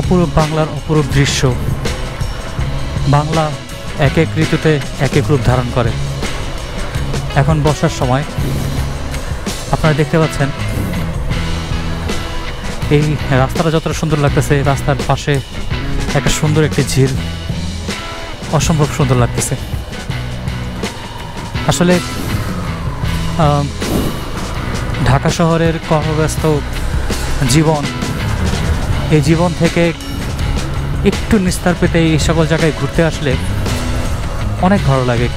অপরূপ বাংলার অপরূপ দৃশ্য। বাংলা এক এক ঋতুতে এক এক রূপ ধারণ করে। এখন বর্ষার সময়। আপনারা দেখতে পাচ্ছেন, এই রাস্তাটা যতটা সুন্দর লাগতেছে, রাস্তার পাশে একটা সুন্দর একটি ঝিল। অসম্ভব সুন্দর লাগতেছে। আসলে ঢাকা শহরের কর্মব্যস্ত জীবন এই জীবন থেকে একটু নিস্তার পেতে এই সকল জায়গায় ঘুরতে আসলে অনেক ভালো লাগে।